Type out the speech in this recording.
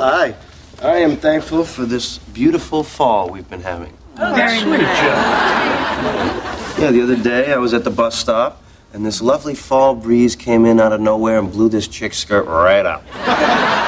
Hi. I am thankful for this beautiful fall we've been having. Oh, Very sweet, Yeah, the other day I was at the bus stop, and this lovely fall breeze came in out of nowhere and blew this chick's skirt right up.